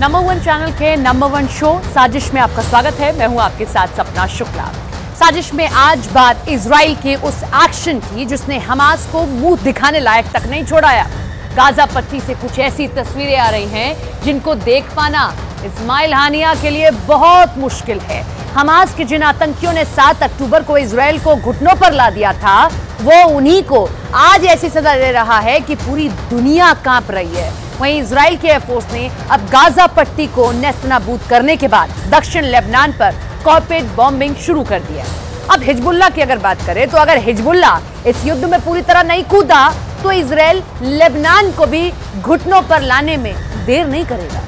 Number one channel के number one show साजिश में आपका स्वागत है। मैं हूँ आपके साथ सपना शुक्ला। साजिश में आज बात इसराइल के उस एक्शन की जिसने हमास को मुँह दिखाने लायक तक नहीं छोड़ाया। गाजा पट्टी से कुछ ऐसी तस्वीरें आ रही हैं जिनको देख पाना इस्माइल हानिया के लिए बहुत मुश्किल है। हमास के जिन आतंकियों ने 7 अक्टूबर को इसराइल को घुटनों पर ला दिया था, वो उन्हीं को आज ऐसी सजा दे रहा है कि पूरी दुनिया काँप रही है। वहीं इसराइल के एयरफोर्स ने अब गाजा पट्टी को नेस्तनाबूद करने के बाद दक्षिण लेबनान पर कॉर्पोरेट बॉम्बिंग शुरू कर दिया। अब हिजबुल्ला की अगर बात करें तो अगर हिजबुल्ला इस युद्ध में पूरी तरह नहीं कूदा तो इसराइल लेबनान को भी घुटनों पर लाने में देर नहीं करेगा।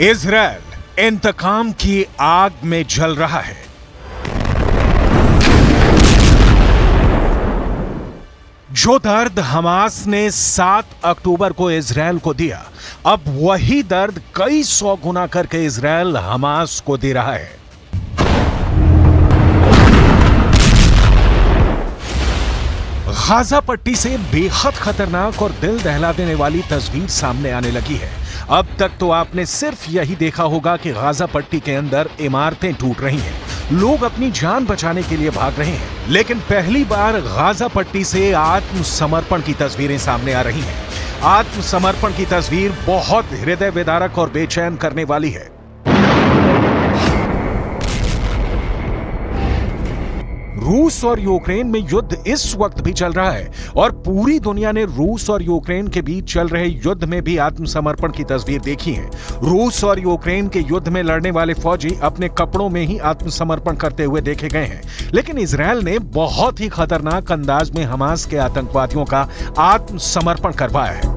इसराइल इंतकाम की आग में जल रहा है। जो दर्द हमास ने 7 अक्टूबर को इसराइल को दिया, अब वही दर्द कई सौ गुना करके इसराइल हमास को दे रहा है। गाजा पट्टी से बेहद खतरनाक और दिल दहला देने वाली तस्वीर सामने आने लगी है। अब तक तो आपने सिर्फ़ यही देखा होगा कि गाजा पट्टी के अंदर इमारतें टूट रही हैं। लोग अपनी जान बचाने के लिए भाग रहे हैं। लेकिन पहली बार गाजा पट्टी से आत्मसमर्पण की तस्वीरें सामने आ रही हैं। आत्मसमर्पण की तस्वीर बहुत हृदय विदारक और बेचैन करने वाली है। रूस और यूक्रेन में युद्ध इस वक्त भी चल रहा है और पूरी दुनिया ने रूस और यूक्रेन के बीच चल रहे युद्ध में भी आत्मसमर्पण की तस्वीर देखी है। रूस और यूक्रेन के युद्ध में लड़ने वाले फौजी अपने कपड़ों में ही आत्मसमर्पण करते हुए देखे गए हैं। लेकिन इसराइल ने बहुत ही खतरनाक अंदाज में हमास के आतंकवादियों का आत्मसमर्पण करवाया है।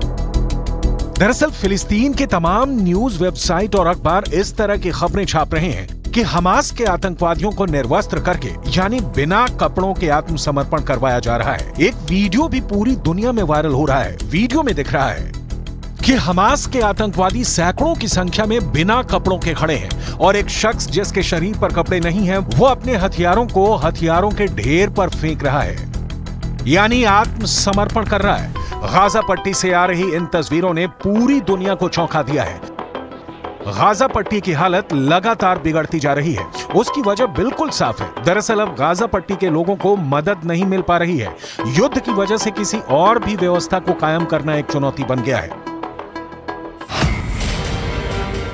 दरअसल फिलिस्तीन के तमाम न्यूज़ वेबसाइट और अखबार इस तरह की खबरें छाप रहे हैं कि हमास के आतंकवादियों को निर्वस्त्र करके, यानी बिना कपड़ों के आत्मसमर्पण करवाया जा रहा है। एक वीडियो भी पूरी दुनिया में वायरल हो रहा है। वीडियो में दिख रहा है कि हमास के आतंकवादी सैकड़ों की संख्या में बिना कपड़ों के खड़े हैं और एक शख्स जिसके शरीर पर कपड़े नहीं हैं, वो अपने हथियारों को हथियारों के ढेर पर फेंक रहा है। यानी आत्मसमर्पण कर रहा है। गाजा पट्टी से आ रही इन तस्वीरों ने पूरी दुनिया को चौंका दिया है। गाजा पट्टी की हालत लगातार बिगड़ती जा रही है। उसकी वजह बिल्कुल साफ़ है। दरअसल अब गाजा पट्टी के लोगों को मदद नहीं मिल पा रही है। युद्ध की वजह से किसी और भी व्यवस्था को कायम करना एक चुनौती बन गया है।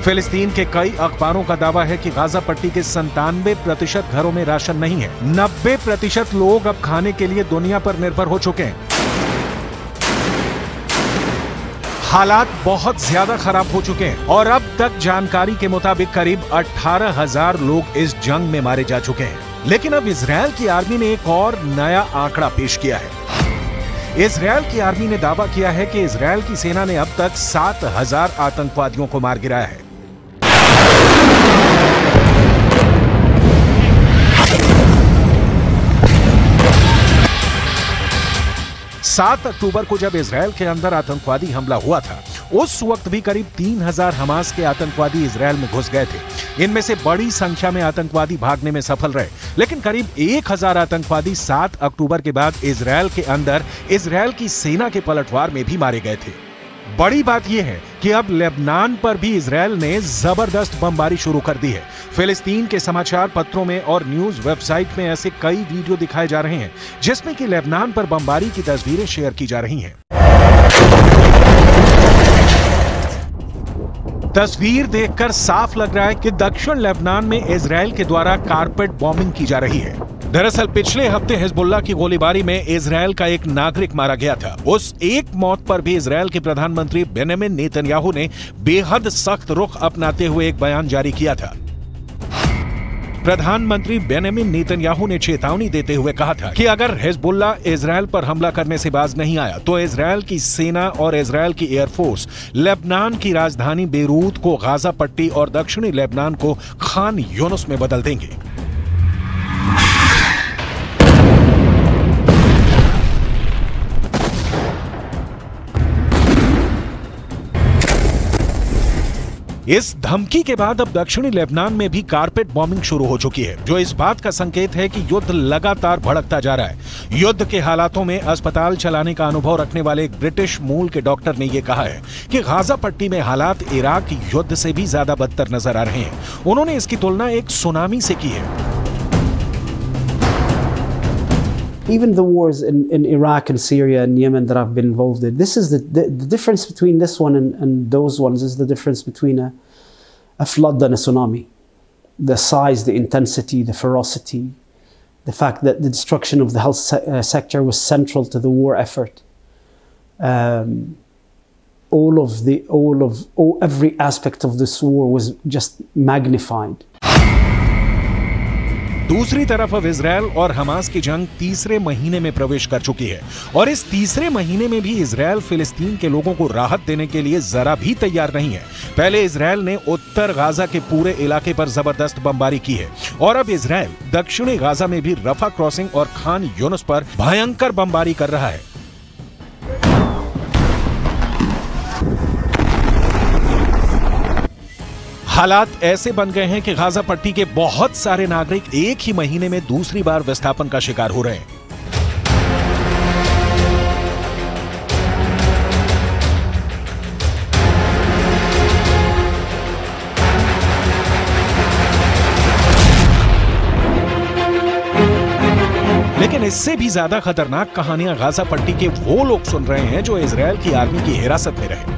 फिलिस्तीन के कई अखबारों का दावा है कि गाजा पट्टी के संतानवे प्रतिशत घरों में राशन नहीं है। नब्बे प्रतिशत लोग अब खाने के लिए दुनिया पर निर्भर हो चुके हैं। हालात बहुत ज़्यादा खराब हो चुके हैं और अब तक जानकारी के मुताबिक करीब 18,000 लोग इस जंग में मारे जा चुके हैं। लेकिन अब इसराइल की आर्मी ने एक और नया आंकड़ा पेश किया है। इसराइल की आर्मी ने दावा किया है कि इसराइल की सेना ने अब तक 7,000 आतंकवादियों को मार गिराया है। सात अक्टूबर को जब इसराइल के अंदर आतंकवादी हमला हुआ था, उस वक्त भी करीब तीन हज़ार हमास के आतंकवादी इसराइल में घुस गए थे। इनमें से बड़ी संख्या में आतंकवादी भागने में सफल रहे। लेकिन करीब एक हज़ार आतंकवादी सात अक्टूबर के बाद इसराइल के अंदर इसराइल की सेना के पलटवार में भी मारे गए थे। बड़ी बात यह है कि अब लेबनान पर भी इसराइल ने ज़बरदस्त बमबारी शुरू कर दी है। फिलिस्तीन के समाचार पत्रों में और न्यूज़ वेबसाइट में ऐसे कई वीडियो दिखाए जा रहे हैं, जिसमें कि लेबनान पर बमबारी की तस्वीरें शेयर की जा रही हैं। तस्वीर देखकर साफ़ लग रहा है कि दक्षिण लेबनान में इसराइल के द्वारा कारपेट बॉम्बिंग की जा रही है। दरअसल पिछले हफ़्ते हिजबुल्ला की गोलीबारी में इसराइल का एक नागरिक मारा गया था। उस एक मौत पर भी इसराइल के प्रधानमंत्री बेनेमिन नेतन्याहू ने बेहद सख्त रुख अपनाते हुए एक बयान जारी किया था। प्रधानमंत्री बेनेमिन नेतन्याहू ने चेतावनी देते हुए कहा था कि अगर हिजबुल्ला इसराइल पर हमला करने से बाज नहीं आया तो इसराइल की सेना और इसराइल की एयरफोर्स लेबनान की राजधानी बेरूत को गाजा पट्टी और दक्षिणी लेबनान को खान यूनुस में बदल देंगे। इस धमकी के बाद अब दक्षिणी लेबनान में भी कारपेट बॉम्बिंग शुरू हो चुकी है, जो इस बात का संकेत है कि युद्ध लगातार भड़कता जा रहा है। युद्ध के हालातों में अस्पताल चलाने का अनुभव रखने वाले एक ब्रिटिश मूल के डॉक्टर ने यह कहा है कि गाजा पट्टी में हालात इराक युद्ध से भी ज़्यादा बदतर नज़र आ रहे हैं। उन्होंने इसकी तुलना एक सुनामी से की है। Even the wars in, in Iraq and Syria and Yemen that I've been involved in, this is the, the, the difference between this one and, and those ones is the difference between a, a flood and a tsunami. The size, the intensity, the ferocity, the fact that the destruction of the health se- uh, sector was central to the war effort. Um, all of the, all of, all, every aspect of this war was just magnified. दूसरी तरफ़ अब Israel और Hamas की जंग तीसरे महीने में प्रवेश कर चुकी है। और इस तीसरे महीने में भी इसराइल फिलिस्तीन के लोगों को राहत देने के लिए जरा भी तैयार नहीं है। पहले इसराइल ने उत्तर गाजा के पूरे इलाके पर ज़बरदस्त बमबारी की है। और अब इसराइल दक्षिणी गाजा में भी रफा क्रॉसिंग और खान यूनस पर भयंकर बमबारी कर रहा है। हालात ऐसे बन गए हैं कि गाजा पट्टी के बहुत सारे नागरिक एक ही महीने में दूसरी बार विस्थापन का शिकार हो रहे हैं। लेकिन इससे भी ज़्यादा खतरनाक कहानियाँ गाजा पट्टी के वो लोग सुन रहे हैं जो इसराइल की आर्मी की हिरासत में रहे।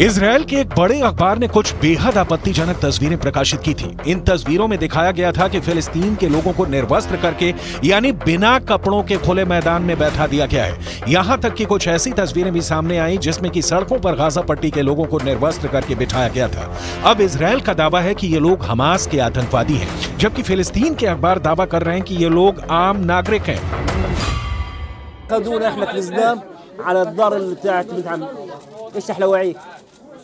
इसराइल के एक बड़े अखबार ने कुछ बेहद आपत्तिजनक तस्वीरें प्रकाशित की थी। इन तस्वीरों में दिखाया गया था कि फिलिस्तीन के लोगों को निर्वस्त्र करके, यानी बिना कपड़ों के खुले मैदान में बैठा दिया गया है। यहाँ तक कि कुछ ऐसी तस्वीरें भी सामने आई, जिसमें कि सड़कों पर गाजा पट्टी के लोगों को निर्वस्त्र करके बिठाया गया था। अब इसराइल का दावा है कि ये लोग हमास के आतंकवादी हैं, जबकि फिलिस्तीन के अखबार दावा कर रहे हैं कि ये लोग आम नागरिक हैं।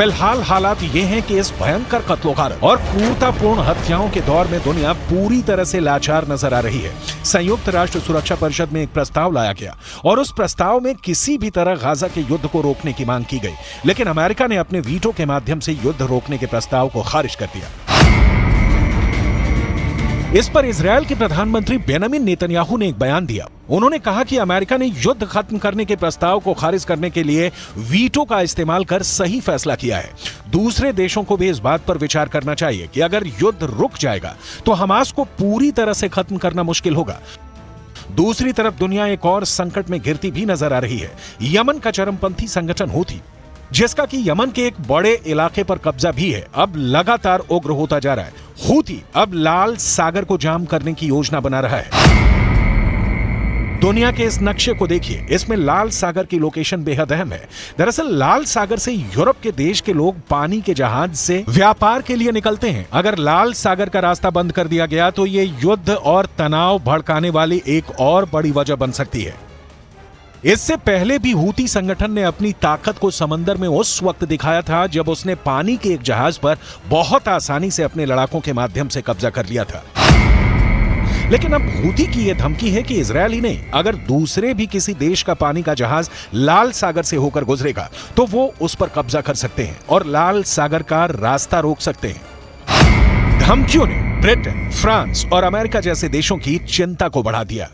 फ़िलहाल हालात ये हैं कि इस भयंकर कत्लोकार और क्रूरतापूर्ण हत्याओं के दौर में दुनिया पूरी तरह से लाचार नज़र आ रही है। संयुक्त राष्ट्र सुरक्षा परिषद में एक प्रस्ताव लाया गया और उस प्रस्ताव में किसी भी तरह गाजा के युद्ध को रोकने की मांग की गई। लेकिन अमेरिका ने अपने वीटो के माध्यम से युद्ध रोकने के प्रस्ताव को खारिज कर दिया। इस पर इसराइल के प्रधानमंत्री बेनमिन नेतन्याहू ने एक बयान दिया। उन्होंने कहा कि अमेरिका ने युद्ध खत्म करने के प्रस्ताव को खारिज करने के लिए वीटो का इस्तेमाल कर सही फैसला किया है। दूसरे देशों को भी इस बात पर विचार करना चाहिए कि अगर युद्ध रुक जाएगा तो हमास को पूरी तरह से खत्म करना मुश्किल होगा। दूसरी तरफ़ दुनिया एक और संकट में गिरती भी नज़र आ रही है। यमन का चरमपंथी संगठन हूथी। जिसका कि यमन के एक बड़े इलाके पर कब्जा भी है। अब लगातार उग्र होता जा रहा है। हूथी अब लाल सागर को जाम करने की योजना बना रहा है। दुनिया के इस नक्शे को देखिए। इसमें लाल सागर की लोकेशन बेहद अहम है। दरअसल लाल सागर से यूरोप के देश के लोग पानी के जहाज़ से व्यापार के लिए निकलते हैं। अगर लाल सागर का रास्ता बंद कर दिया गया तो ये युद्ध और तनाव भड़काने वाली एक और बड़ी वजह बन सकती है। इससे पहले भी हूती संगठन ने अपनी ताकत को समंदर में उस वक्त दिखाया था जब उसने पानी के एक जहाज़ पर बहुत आसानी से अपने लड़ाकों के माध्यम से कब्जा कर लिया था। लेकिन अब हूती की यह धमकी है कि इसराइल ही नहीं, अगर दूसरे भी किसी देश का पानी का जहाज़ लाल सागर से होकर गुजरेगा तो वो उस पर कब्जा कर सकते हैं और लाल सागर का रास्ता रोक सकते हैं। धमकियों ने ब्रिटेन, फ्रांस और अमेरिका जैसे देशों की चिंता को बढ़ा दिया।